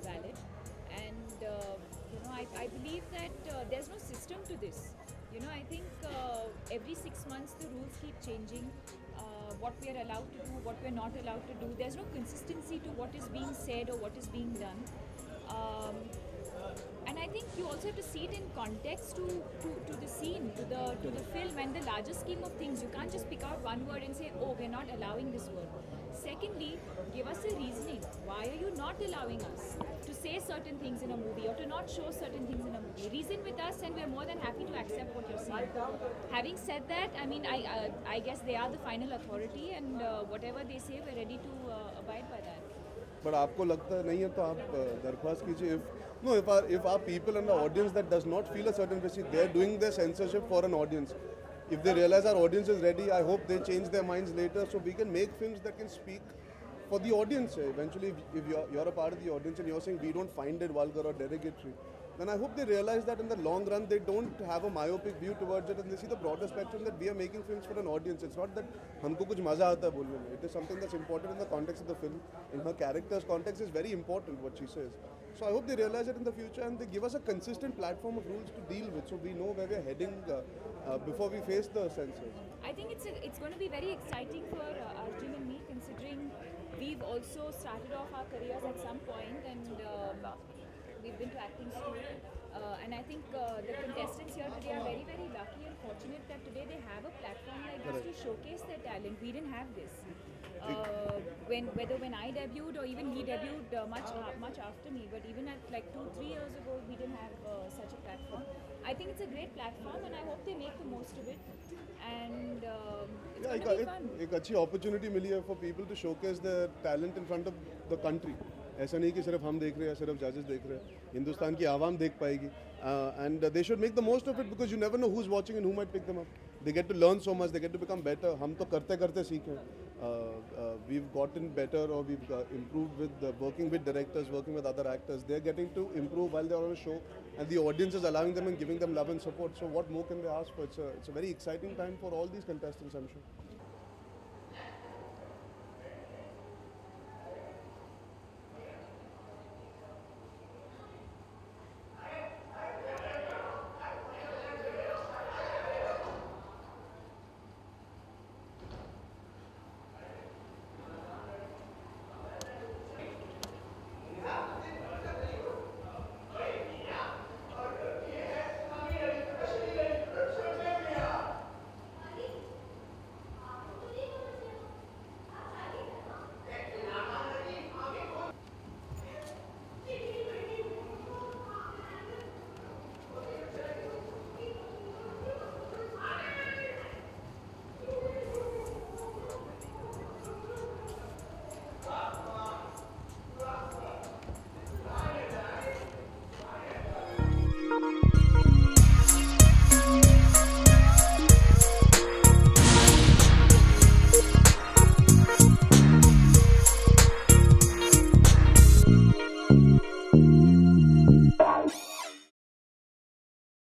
valid. And uh, you know, I, I believe that uh, there's no system to this. You know, I think uh, every six months the rules keep changing what we are allowed to do, what we're not allowed to do. There's no consistency to what is being said or what is being done. Um, and I think you also have to see it in context to, to, to the scene, to the, to the film and the larger scheme of things. You can't just pick out one word and say, oh, we're not allowing this word. Secondly, give us a reason Why are you not allowing us to say certain things in a movie or to not show certain things in a movie? Reason with us, and we're more than happy to accept what you're saying. Having said that, I mean, I uh, I guess they are the final authority, and uh, whatever they say, we're ready to uh, abide by that. But आपको लगता नहीं है तो आप uh, दरख्वास्त कीजिए if know if are if are people in the audience that does not feel a certain way they are doing the censorship for an audience if they realize our audience is ready i hope they change their minds later so we can make films that can speak for the audience eventually if, if you're, you're a part of the audience and you're saying we don't find it vulgar or derogatory then i hope they realize that in the long run they don't have a myopic view towards it and they see the broader spectrum that we are making films for an audience it's not that हमको कुछ मजा आता है बोलने में it is something that's important in the context of the film in her character's context is very important what she says so i hope they realize it in the future and they give us a consistent platform of rules to deal with so we know where we're heading uh, uh, before we face the censors I think it's a, it's going to be very exciting for uh, Arjun and me, considering we've also started off our careers at some point, and um, we've been to acting school. Uh, and I think uh, the contestants here today are very, very lucky and fortunate that today they have a platform like this to showcase their talent. We didn't have this. Uh, when whether when I debuted or even he debuted uh, much uh, much after me, but even at like two three years ago, we didn't have uh, such a platform. I think it's a great platform, and I hope they make the most of it. And um, it's Yeah, going एक, to be एक, fun. एक अच्छी opportunity मिली है for people to showcase the talent in front of the country ऐसा नहीं कि सिर्फ़ हम देख रहे हैं, सिर्फ़ जजेस देख रहे हैं। हिंदुस्तान की आवाम देख पाएगी। And they should make the most of it because you never know who is watching in who might pick them up they get to learn so much they get to become better हम तो करते करते सीखें we gotten better और we improve with working with directors working with other actors they are getting to improve well there on show and the audience is allowing them and giving them love and support so what more can they ask for it's it's a very exciting time for all these contestants M show